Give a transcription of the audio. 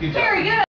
Good job. Very good.